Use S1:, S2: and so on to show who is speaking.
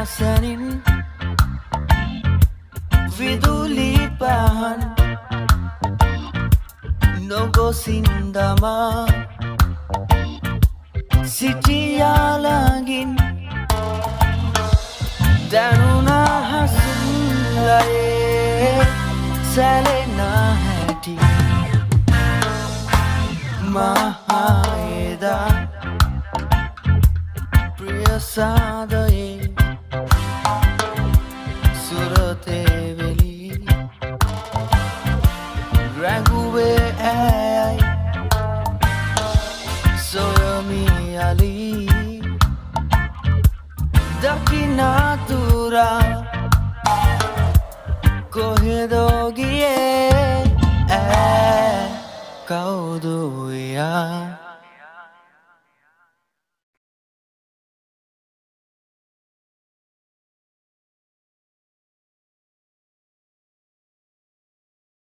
S1: නිවුනාසැනින් විදුලි පහන් නොගොසින්දමා සිටියාලාගින් දැනුනහසුල්ලයේ සැලෙන හැටි මහායදා ප්‍රියසාදයේ ali. Daqui natura correndo guiei